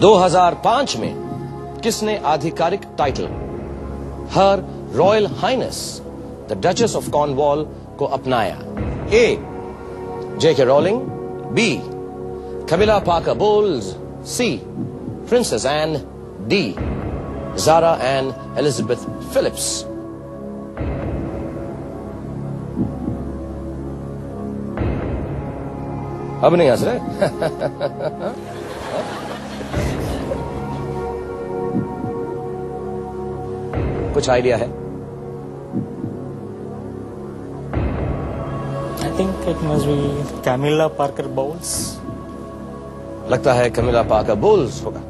2005 में किसने आधिकारिक title Her Royal Highness the Duchess of Cornwall को अपनाया। A J K Rowling B Camilla Parker Bowles C Princess Anne D Zara and Elizabeth Phillips अब नहीं हंस रहे? कुछ आइडिया है? I think it must be Camilla Parker Bowles. लगता है कमिला पाकर बोल्स होगा।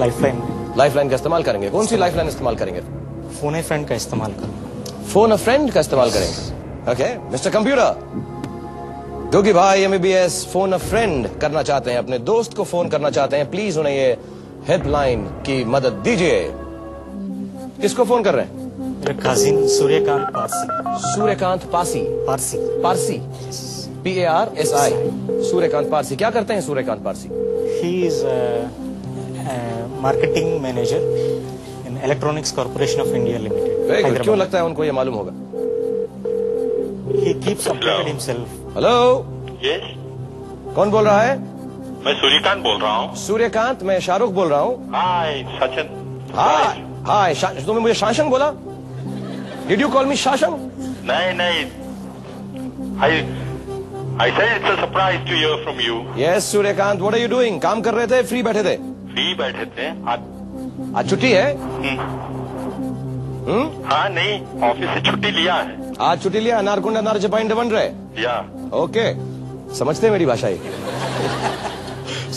Lifeline. लाइफलाइन का इस्तेमाल करेंगे। कौन सी लाइफलाइन इस्तेमाल करेंगे? फ़ोन ए फ्रेंड का इस्तेमाल करूँगा। फ़ोन अ फ्रेंड का इस्तेमाल करेंगे। ओके मिस्टर कंप्यूटर जोगी भाई एमबीबीएस फ़ोन अ फ्रेंड करना चाहते हैं अपने दोस्त को फ़ोन करना चाहते हैं प्लीज़ उन्हें ये हेल्पलाइन की मदद दीजिए किसको फ़ोन कर रहे हैं cousin Suryakant Parsi Suryakant Pasi Parsi Parsi P A R S I Suryakant Parsi क्या करते हैं Suryakant Parsi he is marketing manager in Electronics Corporation of India good. क्यों लगता है उनको ये मालूम होगा ही keeps updated himself hello yes कौन बोल रहा है? मैं सूर्यकांत बोल रहा हूँ। सूर्यकांत मैं शाहरुख बोल रहा हूँ। हाय सचिन हाय हाय शा- तुमने मुझे शाशंग बोला? Did you call me Shashang नहीं नहीं. I I said it's a surprise to hear from you yes Suryakant what are you doing काम कर रहे थे फ्री बैठे थे? फ्री बैठे थे? आज आज छुट्टी है? हम्म? हाँ नहीं ऑफ़िस से छुट्टी लिया है। आज छुट्टी लिया अनारकुंड नार जपाइन बन रहे। या। ओके समझते मेरी भाषा ये।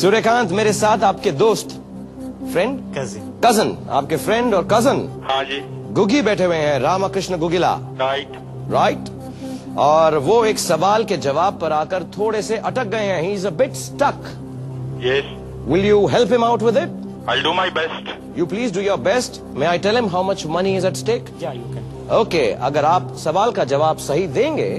सूर्यकांत मेरे साथ आपके दोस्त फ्रेंड कजिन कज़न आपके फ्रेंड और कज़न हाँ जी। गुगी बैठे हुए हैं रामाकृष्ण गुगिला। राइट राइट और वो एक सवाल के जवाब पर आकर थोड़े से अटक गए हैं। He is a bit stuck yes will you help him out with it I do my best you please do your best may I tell him how much money is at stake या you can okay अगर आप सवाल का जवाब सही देंगे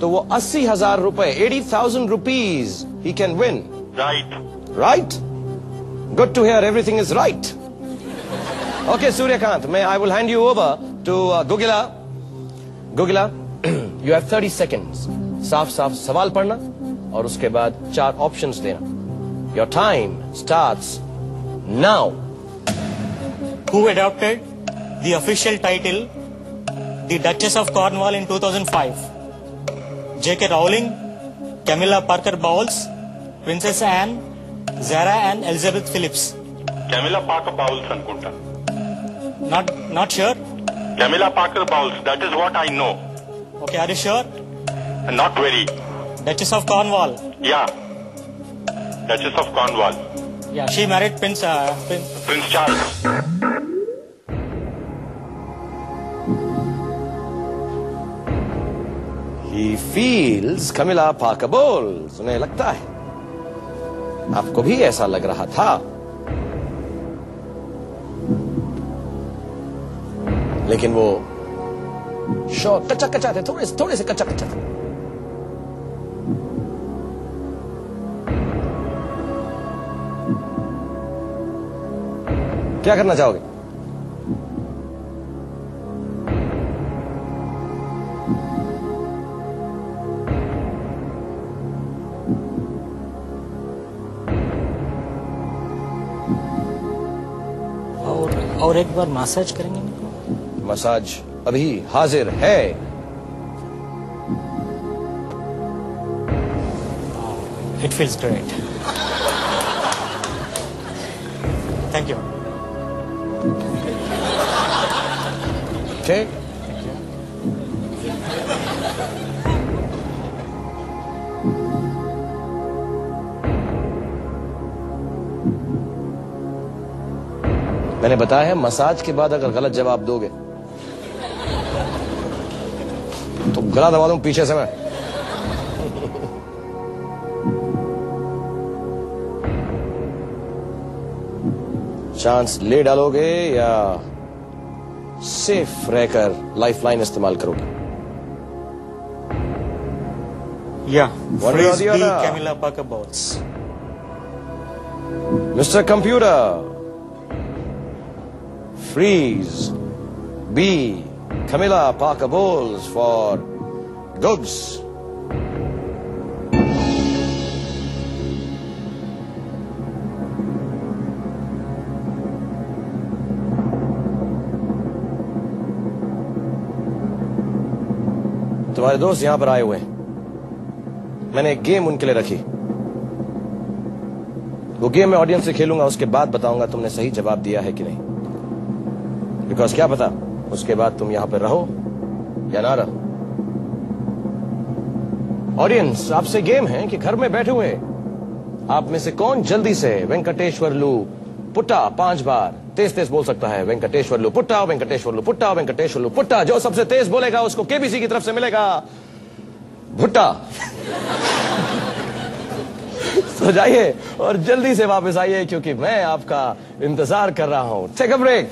तो वो अस्सी हज़ार रुपए eighty thousand rupees he can win right right good to hear everything is right okay Suryakant मैं I will hand you over to Gugila Gugila you have thirty seconds साफ़ साफ़ सवाल पढ़ना और उसके बाद चार ऑप्शंस देना your time starts now who adopted the official title the Duchess of Cornwall in 2005? J.K. Rowling, Camilla Parker Bowles, Princess Anne, Zara and Elizabeth Phillips. Camilla Parker Bowles అనుకుంటా Not not sure. Camilla Parker Bowles that is what I know Okay, are you sure? Not very Duchess of Cornwall. Yeah duchess of Cornwall Yeah, she married Prince. Uh, Prince. Prince Charles He feels Camilla Parker Bowles. उन्हें लगता है। आपको भी ऐसा लग रहा था। लेकिन वो शो कच्चा कच्चा थे, थोड़े से थोड़े से कच्चा कच्चा थे। क्या करना चाहोगे? और एक बार मसाज करेंगे इनको मसाज अभी हाजिर है। It feels great thank you Okay. मैंने बताया है मसाज के बाद अगर गलत जवाब दोगे तो गला दबा दूँ पीछे से मैं। चांस ले डालोगे या सेफ़ रहकर लाइफलाइन इस्तेमाल करोगे? Yeah. One or Freeze the freeze B. Camilla Parker Bowles for goods. तुम्हारे दोस्त यहाँ पर आए हुए हैं मैंने एक गेम उनके लिए रखी वो गेम मैं ऑडियंस से खेलूँगा, उसके बाद बताऊँगा तुमने सही जवाब दिया है कि नहीं बिकॉज़ क्या पता? उसके बाद तुम यहाँ पर रहो या ना रहो। ऑडियंस आपसे गेम है कि घर में बैठे हुए। आप में से कौन जल्दी से वेंकटेश्वर लू पुट्टा पाँच बार तेज तेज बोल सकता है, वेंकटेश्वर लू पुट्टा, वेंकटेश्वर लू पुट्टा, वेंकटेश्वर लू पुट्टा, जो सबसे तेज बोलेगा उसको केबीसी की तरफ़ से मिलेगा। भुट्टा। तो जाइए और जल्दी से वापस आइए क्योंकि मैं आपका इंतज़ार कर रहा हूँ। Take a break